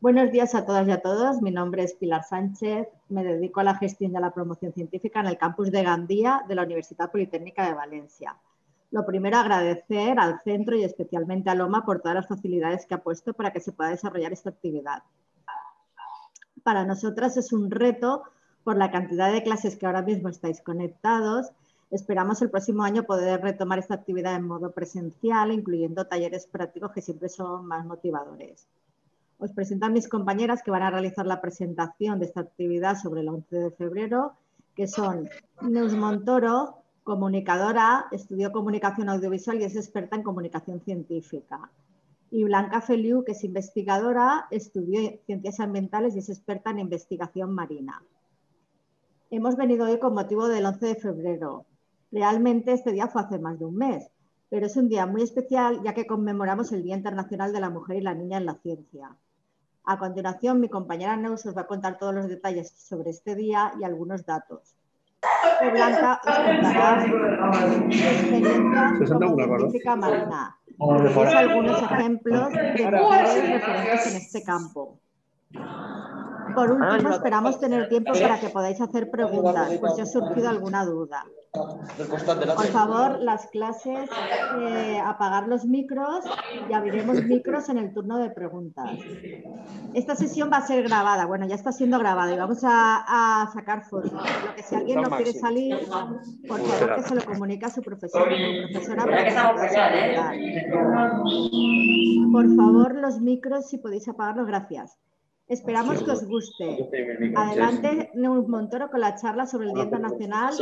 Buenos días a todas y a todos. Mi nombre es Pilar Sánchez. Me dedico a la gestión de la promoción científica en el campus de Gandía de la Universidad Politécnica de Valencia. Lo primero, agradecer al centro y especialmente a Loma por todas las facilidades que ha puesto para que se pueda desarrollar esta actividad. Para nosotras es un reto por la cantidad de clases que ahora mismo estáis conectados. Esperamos el próximo año poder retomar esta actividad en modo presencial, incluyendo talleres prácticos que siempre son más motivadores. Os presento a mis compañeras que van a realizar la presentación de esta actividad sobre el 11 de febrero, que son Neus Montoro, comunicadora, estudió comunicación audiovisual y es experta en comunicación científica. Y Blanca Feliu, que es investigadora, estudió ciencias ambientales y es experta en investigación marina. Hemos venido hoy con motivo del 11 de febrero. Realmente este día fue hace más de un mes, pero es un día muy especial ya que conmemoramos el Día Internacional de la Mujer y la Niña en la Ciencia. A continuación, mi compañera Neus os va a contar todos los detalles sobre este día y algunos datos. Blanca os contará experiencia marina y algunos ejemplos de mujeres referentes en este campo. Por último, esperamos tener tiempo para que podáis hacer preguntas, por si os ha surgido alguna duda. Por favor, las clases, eh, apagar los micros y abriremos micros en el turno de preguntas. Esta sesión va a ser grabada, bueno, ya está siendo grabada y vamos a, sacar fotos. Lo que si alguien no quiere salir, por favor que se lo comunique a su profesor profesora Por favor, los micros, si podéis apagarlos, gracias. Esperamos que os guste. Adelante, Neus Montoro con la charla sobre el Día Internacional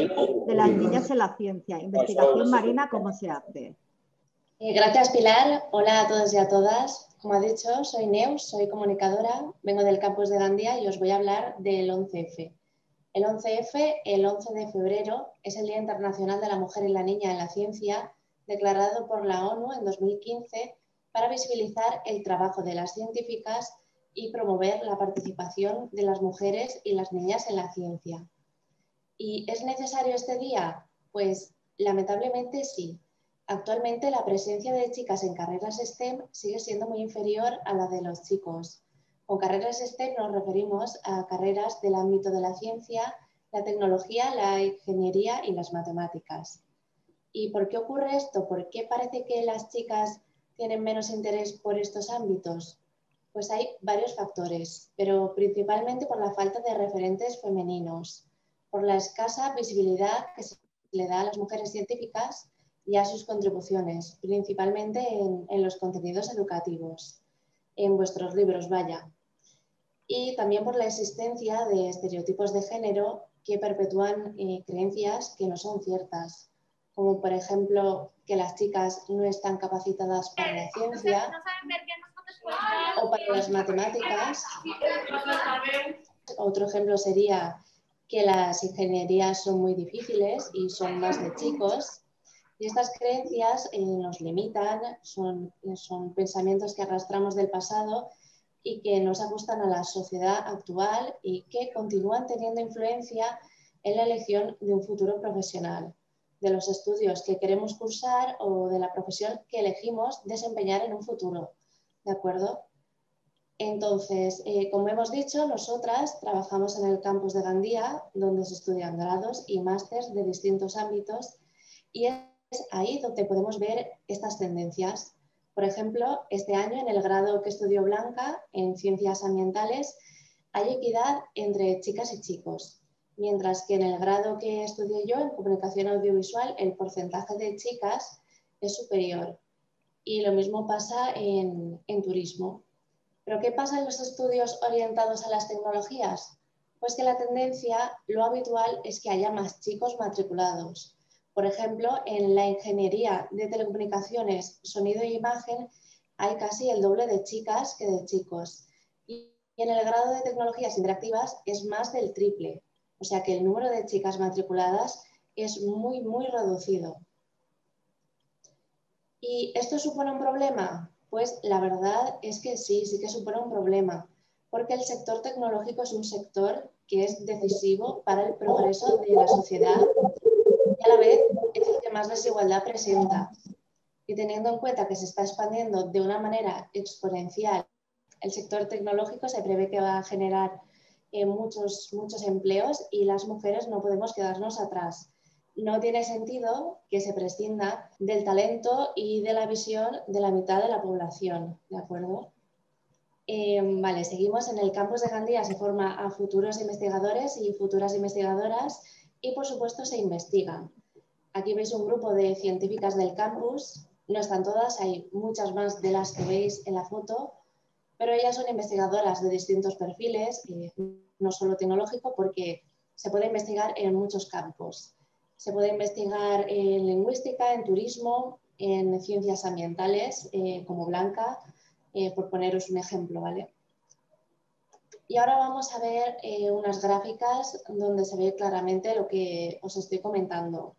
de las Niñas en la Ciencia, investigación marina, cómo se hace. Eh, gracias, Pilar. Hola a todos y a todas. Como ha dicho, soy Neus, soy comunicadora, vengo del campus de Gandía y os voy a hablar del 11F. El 11F, el 11 de febrero, es el Día Internacional de la Mujer y la Niña en la Ciencia, declarado por la ONU en 2015 para visibilizar el trabajo de las científicas y promover la participación de las mujeres y las niñas en la ciencia. ¿Y es necesario este día? Pues lamentablemente sí. Actualmente la presencia de chicas en carreras STEM sigue siendo muy inferior a la de los chicos. Con carreras STEM nos referimos a carreras del ámbito de la ciencia, la tecnología, la ingeniería y las matemáticas. ¿Y por qué ocurre esto? ¿Por qué parece que las chicas tienen menos interés por estos ámbitos? Pues hay varios factores, pero principalmente por la falta de referentes femeninos, por la escasa visibilidad que se le da a las mujeres científicas y a sus contribuciones, principalmente en, los contenidos educativos, en vuestros libros, vaya. Y también por la existencia de estereotipos de género que perpetúan eh, creencias que no son ciertas, como por ejemplo que las chicas no están capacitadas para la ciencia o para las matemáticas. Otro ejemplo sería que las ingenierías son muy difíciles y son más de chicos. Y estas creencias eh, nos limitan, son, son pensamientos que arrastramos del pasado y que nos ajustan a la sociedad actual y que continúan teniendo influencia en la elección de un futuro profesional, de los estudios que queremos cursar o de la profesión que elegimos desempeñar en un futuro. ¿De acuerdo? Entonces, eh, como hemos dicho, nosotras trabajamos en el campus de Gandía, donde se estudian grados y másteres de distintos ámbitos, y es ahí donde podemos ver estas tendencias. Por ejemplo, este año en el grado que estudió Blanca, en Ciencias Ambientales, hay equidad entre chicas y chicos, mientras que en el grado que estudié yo, en Comunicación Audiovisual, el porcentaje de chicas es superior. Y lo mismo pasa en, turismo. ¿Pero qué pasa en los estudios orientados a las tecnologías? Pues que la tendencia, lo habitual es que haya más chicos matriculados. Por ejemplo, en la ingeniería de telecomunicaciones, sonido e imagen, hay casi el doble de chicas que de chicos. Y en el grado de tecnologías interactivas es más del triple. O sea que el número de chicas matriculadas es muy, muy reducido. ¿Y esto supone un problema? Pues la verdad es que sí, sí que supone un problema, porque el sector tecnológico es un sector que es decisivo para el progreso de la sociedad y a la vez es el que más desigualdad presenta. Y teniendo en cuenta que se está expandiendo de una manera exponencial el sector tecnológico se prevé que va a generar eh, muchos, muchos empleos y las mujeres no podemos quedarnos atrás. No tiene sentido que se prescinda del talento y de la visión de la mitad de la población, ¿de acuerdo? Eh, vale, seguimos. En el campus de Gandía se forma a futuros investigadores y futuras investigadoras y, por supuesto, se investigan. Aquí veis un grupo de científicas del campus. No están todas, hay muchas más de las que veis en la foto, pero ellas son investigadoras de distintos perfiles, eh, no solo tecnológico, porque se puede investigar en muchos campos. Se puede investigar en lingüística, en turismo, en ciencias ambientales, eh, como Blanca, eh, por poneros un ejemplo, ¿vale? Y ahora vamos a ver eh, unas gráficas donde se ve claramente lo que os estoy comentando.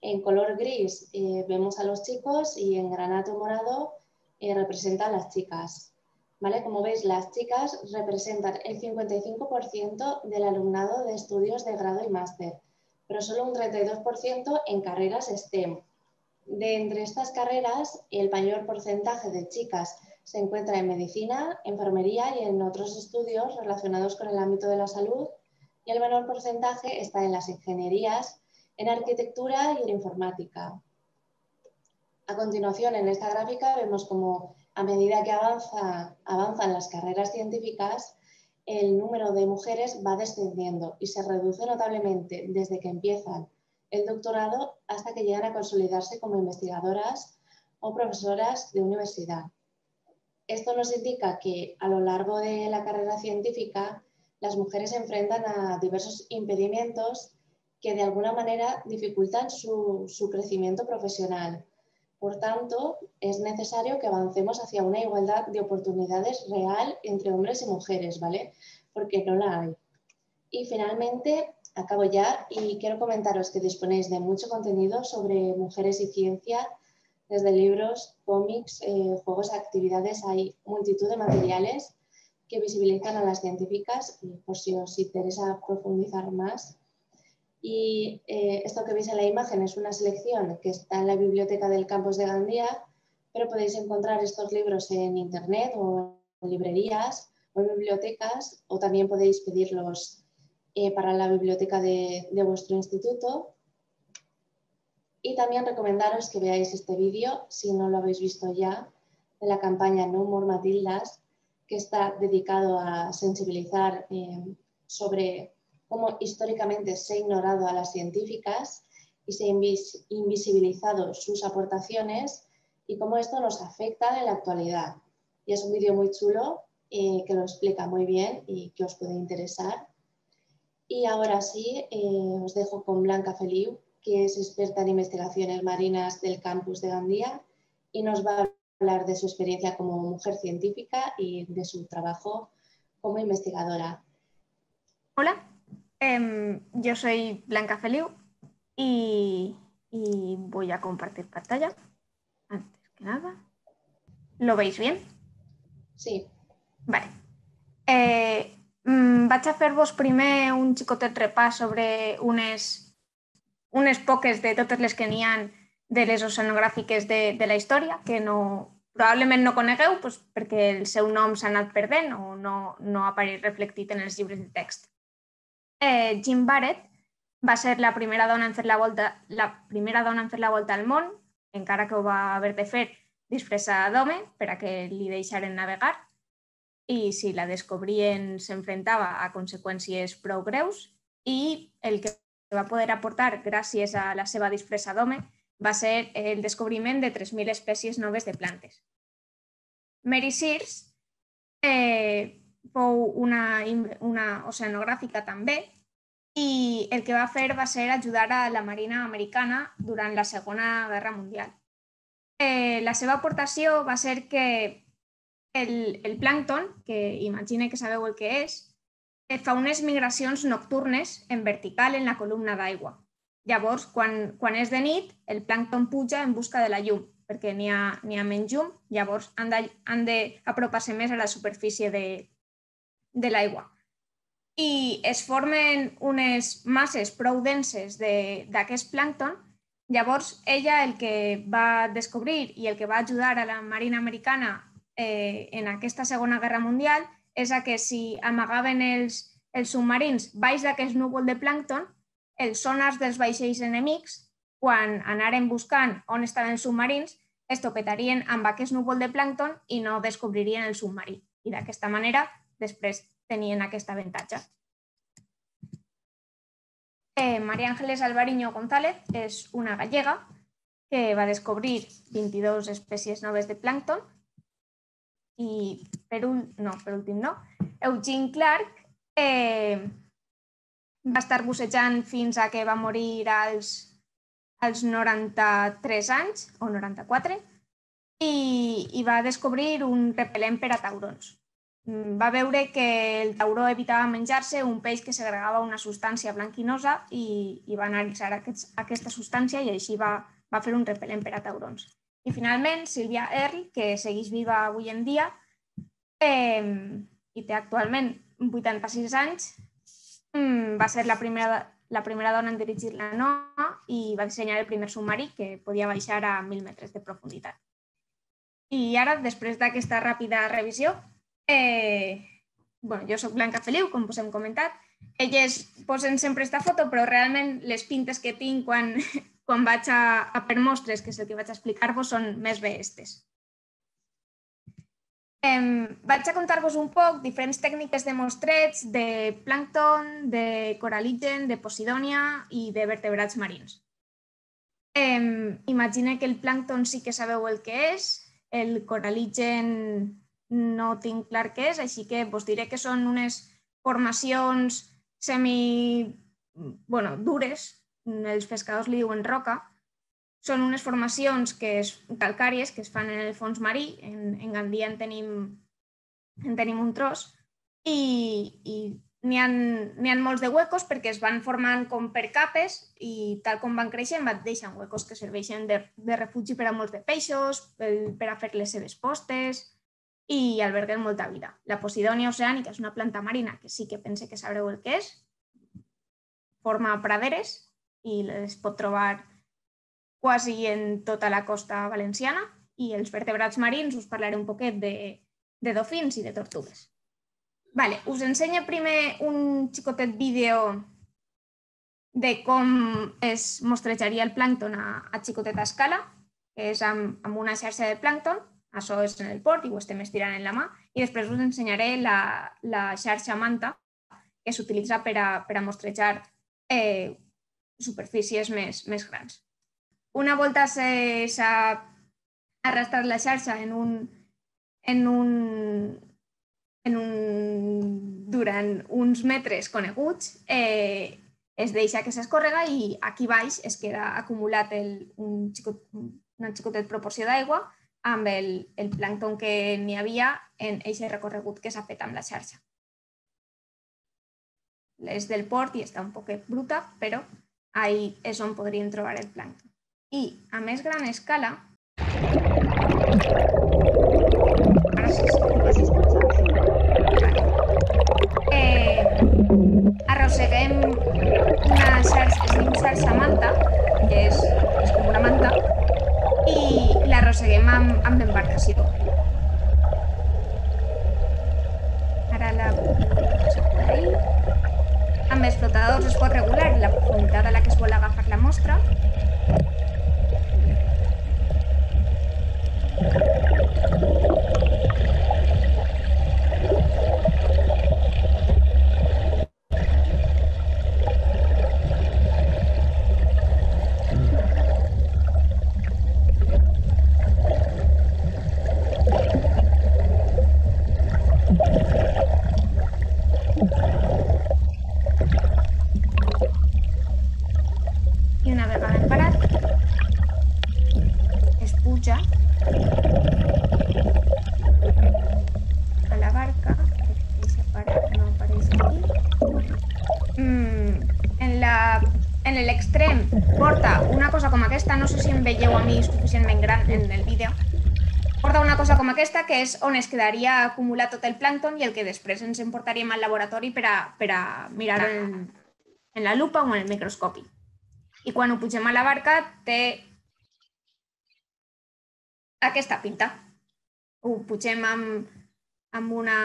En color gris vemos a los chicos y en granato morado representan a las chicas. ¿Vale? Como veis, las chicas representan el 55% del alumnado de estudios de grado y máster, pero solo un 32% en carreras STEM. De entre estas carreras, el mayor porcentaje de chicas se encuentra en medicina, enfermería y en otros estudios relacionados con el ámbito de la salud y el menor porcentaje está en las ingenierías, en arquitectura y en informática. A continuación, en esta gráfica vemos como a medida que avanza, avanzan las carreras científicas, el número de mujeres va descendiendo y se reduce notablemente desde que empiezan el doctorado hasta que llegan a consolidarse como investigadoras o profesoras de universidad. Esto nos indica que a lo largo de la carrera científica las mujeres se enfrentan a diversos impedimentos que de alguna manera dificultan su, crecimiento profesional. Por tanto, es necesario que avancemos hacia una igualdad de oportunidades real entre hombres y mujeres, ¿vale? Porque no la hay. Y finalmente, acabo ya y quiero comentaros que disponéis de mucho contenido sobre mujeres y ciencia desde libros, cómics, eh, juegos, actividades, hay multitud de materiales que visibilizan a las científicas, por si os interesa profundizar más. Y eh, esto que veis en la imagen es una selección que está en la biblioteca del campus de Gandía, pero podéis encontrar estos libros en internet o en librerías o en bibliotecas, o también podéis pedirlos eh, para la biblioteca de vuestro instituto. Y también recomendaros que veáis este vídeo, si no lo habéis visto ya, de la campaña No More Matildas, que está dedicado a sensibilizar eh, sobre cómo históricamente se ha ignorado a las científicas y se ha invisibilizado sus aportaciones y cómo esto nos afecta en la actualidad. Y es un vídeo muy chulo eh, que lo explica muy bien y que os puede interesar. Y ahora sí, eh, os dejo con Blanca Feliu, que es experta en investigaciones marinas del campus de Gandía y nos va a hablar de su experiencia como mujer científica y de su trabajo como investigadora. Hola, em, yo soy Blanca Feliu y, voy a compartir pantalla. Antes que nada. ¿Lo veis bien? Sí. Vale. Eh, mm, a hacer vos primer un de repàs sobre unes unes poques de totes les que n'hi han de les oceanogràfiques de, de la història, que no, probablement no conegueu doncs, perquè el seu nom s'ha anat perdent o no, no ha apareix reflectit en els llibres de text. Eh, Jim Barrett va ser la primera dona en fer la volta, la primera dona en fer la volta al món, encara que ho va haver de fer disfressada d'home per a que li deixaren navegar i si la descobrien s'enfrontava a conseqüències prou greus i el que va poder aportar gràcies a la seva disfressa d'home va ser el descobriment de 3.000 espècies noves de plantes. Mary Sears eh, fou una, una oceanogràfica també i el que va fer va ser ajudar a la Marina americana durant la Segona Guerra Mundial. Eh, la seva aportació va ser que el, el plàncton, que imagine que sabeu el que és, fa unes migracions nocturnes en vertical en la columna d'aigua. Llavors, quan, quan és de nit, el plàncton puja en busca de la llum, perquè n'hi ha, ha menys llum, llavors han d'apropar-se més a la superfície de, de l'aigua. I es formen unes masses prou denses d'aquest plàncton, llavors ella el que va descobrir i el que va ajudar a la Marina Americana eh, en aquesta Segona Guerra Mundial és a que si amagaven els, els submarins baix d'aquest núvol de plàncton, els sonars dels vaixells enemics, quan anaren buscant on estaven els submarins, es topetarien amb aquest núvol de plàncton i no descobririen el submarí. I d'aquesta manera, després tenien aquest avantatge. Eh, María Ángeles Alvariño González és una gallega que va descobrir 22 espècies noves de plàncton i per, un, no, per últim no, Eugene Clark eh, va estar bussejant fins a que va morir als, als 93 anys o 94 i, i va descobrir un repel·lent per a taurons. Mm, va veure que el tauró evitava menjar-se un peix que segregava una substància blanquinosa i, i va analitzar aquests, aquesta substància i així va, va fer un repel·lent per a taurons. I finalment, Sílvia Earl, que segueix viva avui en dia eh, i té actualment 86 anys, mm, va ser la primera, la primera dona en dirigir la NOA i va dissenyar el primer submarí que podia baixar a 1.000 metres de profunditat. I ara, després d'aquesta ràpida revisió, eh, bueno, jo sóc Blanca Feliu, com us hem comentat, elles posen sempre aquesta foto, però realment les pintes que tinc quan, quan vaig a, a per mostres, que és el que vaig a explicar-vos, són més bé estes. Eh, vaig a contar-vos un poc diferents tècniques de mostreig de plàncton, de coraligen, de posidònia i de vertebrats marins. Eh, imagina que el plàncton sí que sabeu el que és, el coraligen no tinc clar què és, així que vos diré que són unes formacions semi bueno, dures, els pescadors li diuen roca, són unes formacions que és calcàries que es fan en el fons marí, en, en Gandia en tenim, en tenim un tros, i, i n'hi ha, ha molts de huecos perquè es van formant com per capes i tal com van creixent van deixant huecos que serveixen de, de refugi per a molts de peixos, per, per a fer les seves postes, i alberguen molta vida. La Posidònia oceànica és una planta marina que sí que pense que sabreu el que és. Forma praderes i les pot trobar quasi en tota la costa valenciana i els vertebrats marins us parlaré un poquet de, de dofins i de tortugues. Vale, us ensenyo primer un xicotet vídeo de com es mostrejaria el plàncton a, a xicoteta escala, que és amb, amb una xarxa de plàncton, això és en el port i ho estem estirant en la mà. I després us ensenyaré la, la xarxa manta que s'utilitza per, a, per a mostrejar eh, superfícies més, més grans. Una volta s'ha arrastrat la xarxa en un, en un, en un, durant uns metres coneguts, eh, es deixa que s'escorrega i aquí baix es queda acumulat el, un xicot, una xicotet proporció d'aigua amb el, el plàncton que n'hi havia en aquest recorregut que s'ha fet amb la xarxa. És del port i està un poc bruta, però ahí és on podríem trobar el plàncton. I a més gran escala, eh, arrosseguem una xarxa, es diu xarxa manta, que és, és com una manta, i l'arrosseguem amb, amb l'embarcació. Ara la amb els flotadors es pot regular la profunditat a la que es vol agafar la mostra aquesta, que és on es quedaria acumulat tot el plàncton i el que després ens emportaríem al laboratori per a, per a mirar en, en la lupa o en el microscopi. I quan ho pugem a la barca té aquesta pinta. ho pugem amb, amb una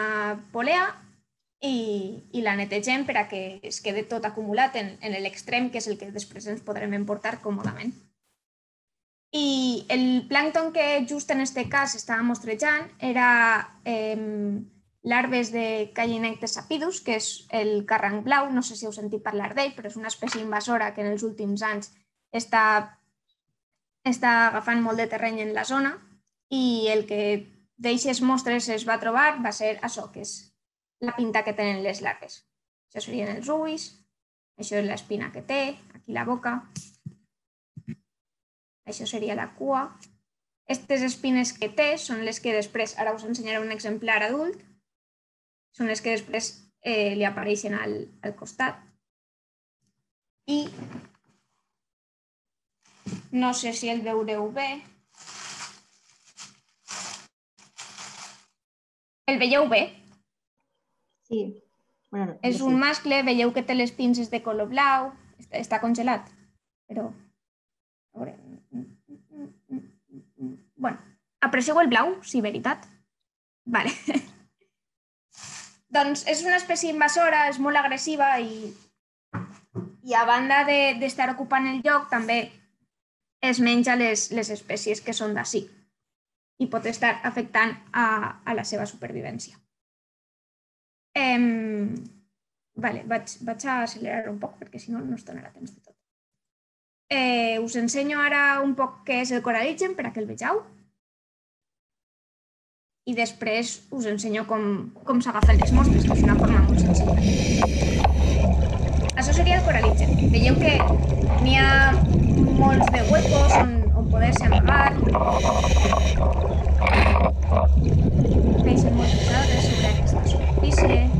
polea i, i la netegem per a que es quede tot acumulat en, en l'extrem, que és el que després ens podrem emportar còmodament. I el plàncton que just en aquest cas estava mostrejant era eh, larves de Callinectes sapidus, que és el carranc blau, no sé si heu sentit parlar d'ell, però és una espècie invasora que en els últims anys està, està agafant molt de terreny en la zona. I el que d'eixes mostres es va trobar va ser això, que és la pinta que tenen les larves. Això serien els ulls, això és l'espina que té, aquí la boca, això seria la cua. Aquestes espines que té són les que després, ara us ensenyaré un exemplar adult, són les que després eh, li apareixen al, al costat. I no sé si el veureu bé, El veieu bé? Sí. Bueno, és un mascle, veieu que té les pinces de color blau, està, està congelat, però... A veure... Bueno, aprecieu el blau? Sí, veritat. Vale. doncs és una espècie invasora, és molt agressiva i, i a banda d'estar de, ocupant el lloc també es menja les, les espècies que són d'ací i pot estar afectant a, a la seva supervivència. Eh, vale, vaig, vaig a accelerar un poc perquè si no no es donarà temps de tot. Eh, us ensenyo ara un poc què és el coraligen per a que el vegeu i després us ensenyo com, com s'agafen les mostres, que és una forma molt senzilla. Això seria el coraligen. Veieu que n'hi ha molts de huecos on, on poder-se amagar. Deixen molt pesades sobre aquesta superfície.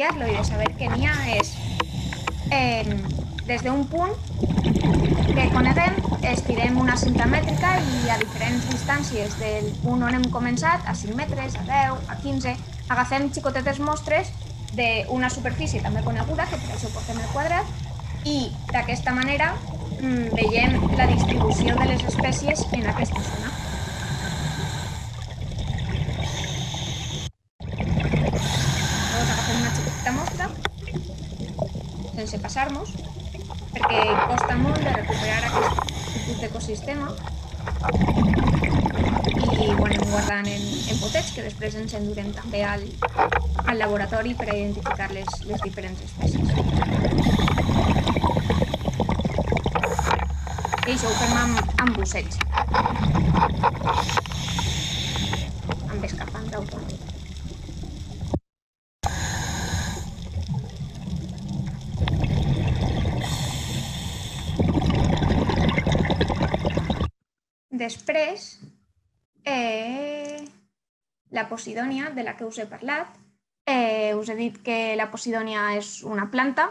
Estudiarlo y de saber qué n'hi ha és eh, des d'un punt que coneguem, estirem una cinta mètrica i a diferents distàncies del punt on hem començat, a 5 metres, a 10, a 15, agafem xicotetes mostres d'una superfície també coneguda, que per això portem el quadrat, i d'aquesta manera mmm, veiem la distribució de les espècies en aquesta zona. Passar-nos, perquè costa molt de recuperar aquest tipus d'ecosistema i ho anem guardant en, en potets que després ens endurem també al, al laboratori per identificar les, les diferents espècies. I això ho fem amb, amb. Després, eh, la posidònia, de la que us he parlat, eh, us he dit que la posidònia és una planta,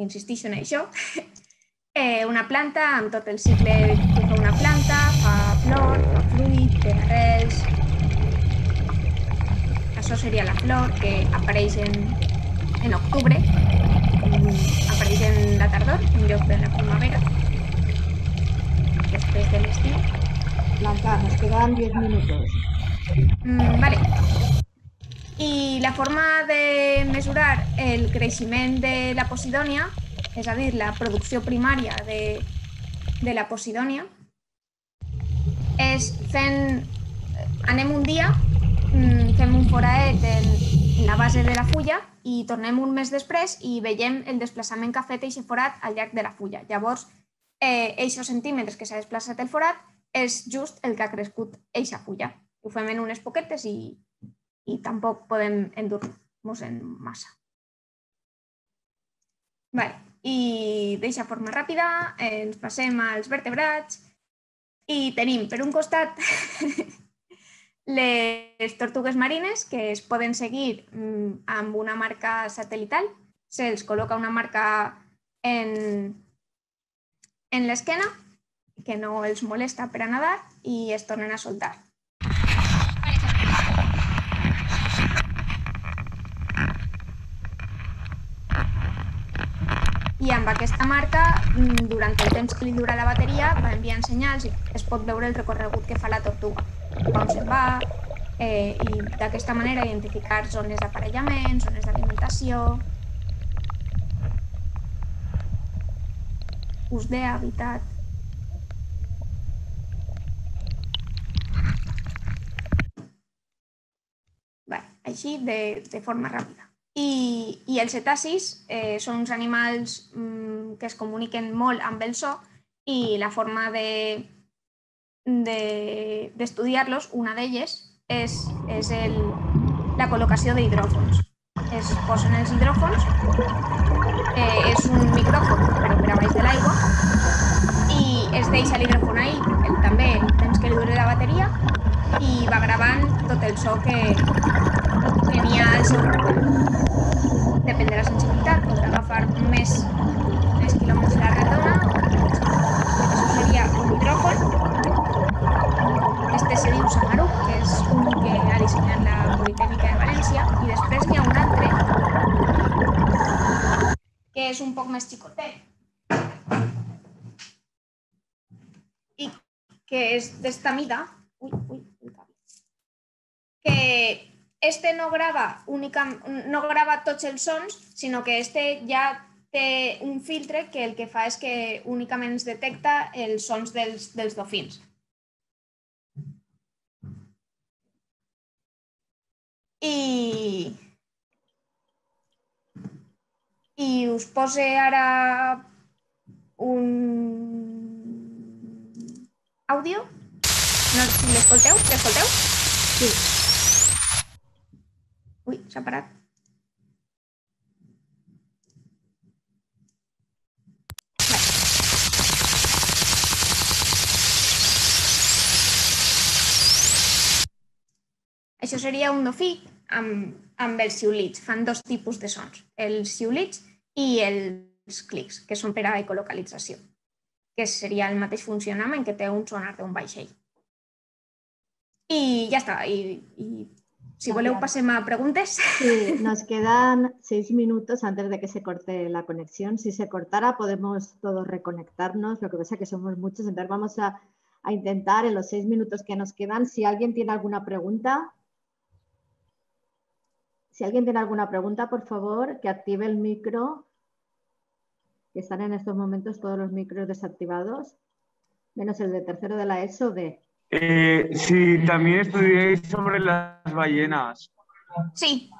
insistixo en això, eh, una planta amb tot el cicle que fa una planta, fa flor, fa fruit, té arrels... Això seria la flor, que apareix en, en octubre, apareix en la tardor, en lloc de la primavera, després de l'estiu. Blanca, nos quedan 10 minutos. Mm, vale. I la forma de mesurar el creixement de la posidònia, és a dir, la producció primària de, de la posidònia, és fent... Anem un dia, mm, fem un foraet en, en la base de la fulla i tornem un mes després i veiem el desplaçament que ha fet aquest forat al llarg de la fulla. Llavors, eh, eixos centímetres que s'ha desplaçat el forat és just el que ha crescut eixa fulla. Ho fem en unes poquetes i, i tampoc podem endur-nos en massa. Vale. I d'eixa forma ràpida ens passem als vertebrats i tenim per un costat Les tortugues marines, que es poden seguir mm, amb una marca satelital, se'ls col·loca una marca en, en l'esquena que no els molesta per a nadar i es tornen a soltar. i amb aquesta marca, mm, durant el temps que li dura la bateria, va enviant senyals i es pot veure el recorregut que fa la tortuga, com se'n va, eh, i d'aquesta manera identificar zones d'aparellament, zones d'alimentació, ús d'hàbitat. Bé, així de, de forma ràpida. I, i els cetacis eh, són uns animals mm, que es comuniquen molt amb el so i la forma d'estudiar-los, de, una d'elles, és, és el, la col·locació d'hidròfons. Es posen els hidròfons, eh, és un micròfon però per a baix de l'aigua i es deixa l'hidròfon ahí, també el temps que li dure la bateria i va gravant tot el so que, ha al seu voltant. Depèn de la sensibilitat, pot agafar més, més quilòmetres de la redona, això seria un micròfon. Este se diu Samaruc, que és un que ha dissenyat la Politècnica de València, i després n'hi ha un altre que és un poc més xicotet. Que és d'esta mida, ui, ui, que este no grava, única, no grava tots els sons, sinó que este ja té un filtre que el que fa és que únicament es detecta els sons dels, dels dofins. I, i us pose ara un àudio. No, l'escolteu? L'escolteu? Sí. Ui, s'ha parat. Això seria un dofí amb, amb els xiulits. Fan dos tipus de sons, els xiulits i els clics, que són per a ecolocalització, que seria el mateix funcionament que té un sonar d'un vaixell. I ja està. I, i si voleu, pasem a preguntes. Sí, nos quedan seis minutos antes de que se corte la conexión. Si se cortara, podemos todos reconectarnos. Lo que pasa es que somos muchos, entonces vamos a, a intentar en los seis minutos que nos quedan. Si alguien tiene alguna pregunta, si alguien tiene alguna pregunta, por favor, que active el micro, que están en estos momentos todos los micros desactivados, menos el de tercero de la ESO de eh, sí, también estudié sobre las ballenas. Sí,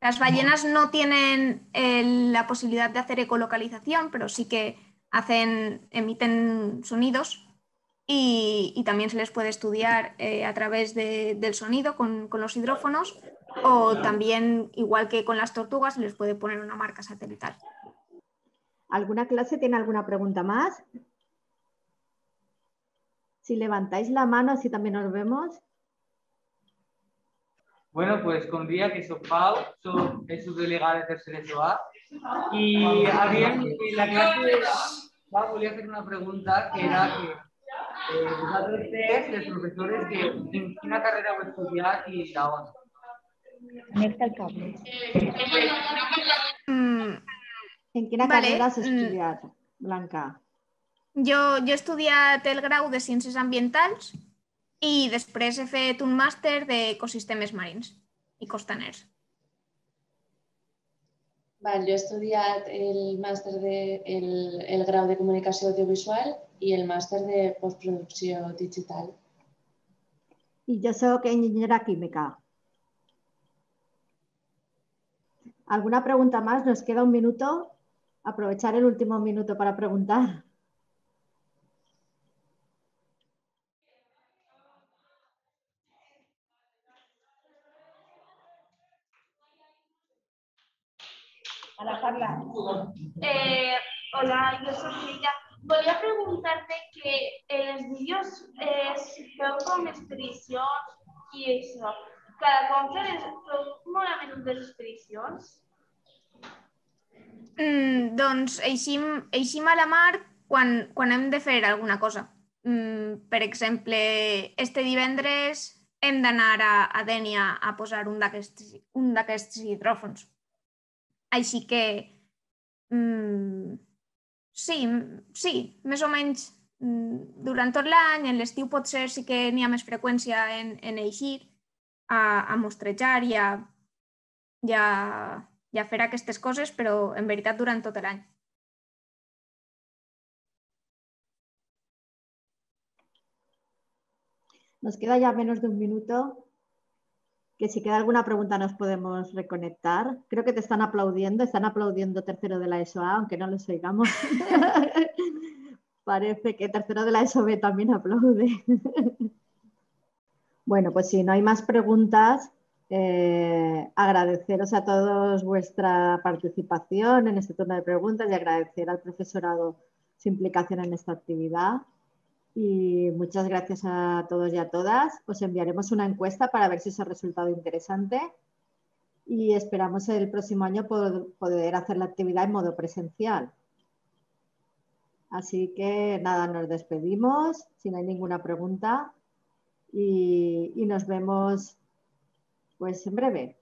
las ballenas no tienen eh, la posibilidad de hacer ecolocalización, pero sí que hacen, emiten sonidos y, también se les puede estudiar eh, a través del sonido con, con, los hidrófonos o también, igual que con las tortugas, se les puede poner una marca satelital. ¿Alguna clase tiene alguna pregunta más? Si levantáis la mano, así también nos vemos. Bueno, pues con día que soy Pau, soy el subdelegado de tercero A. Y había en la clase, Pau, voy a hacer una pregunta que era que eh, vosotros tres, los profesores, que en qué carrera voy a estudiar y la otra. Conecta el cable. Mm. ¿En qué carrera has estudiado, Blanca? Jo, jo he estudiat el grau de Ciències Ambientals i després he fet un màster d'ecosistemes marins i costaners. Val, jo he estudiat el màster de, el, el grau de comunicació audiovisual i el màster de postproducció digital. I jo soc enginyera química. ¿Alguna pregunta más? Nos queda un minuto. Aprovechar el último minuto para preguntar. Eh, hola, yo soy Lilla. Voy a preguntarte que en los vídeos eh, si feu com expedicions I això, cada quan fer les, molt les expedicions? Mm, doncs eixim, eixim a la mar quan, quan hem de fer alguna cosa. Mm, per exemple, este divendres hem d'anar a, a Dènia a posar un d'aquests hidròfons. Així que mm, sí, sí, més o menys mm, durant tot l'any, en l'estiu potser sí que n'hi ha més freqüència en, en eixir, a, a mostrejar i a, i a, i a fer aquestes coses, però en veritat durant tot l'any. Nos queda ya menos de un minuto, que si queda alguna pregunta nos podemos reconectar. Creo que te están aplaudiendo, están aplaudiendo tercero de la ESOA, aunque no los oigamos. Parece que tercero de la ESOB también aplaude. bueno, pues si no hay más preguntas, eh, agradeceros a todos vuestra participación en este turno de preguntas y agradecer al profesorado su implicación en esta actividad. Y muchas gracias a todos y a todas. Os enviaremos una encuesta para ver si os ha resultado interesante y esperamos el próximo año poder hacer la actividad en modo presencial. Así que nada, nos despedimos si no hay ninguna pregunta y, y nos vemos pues en breve.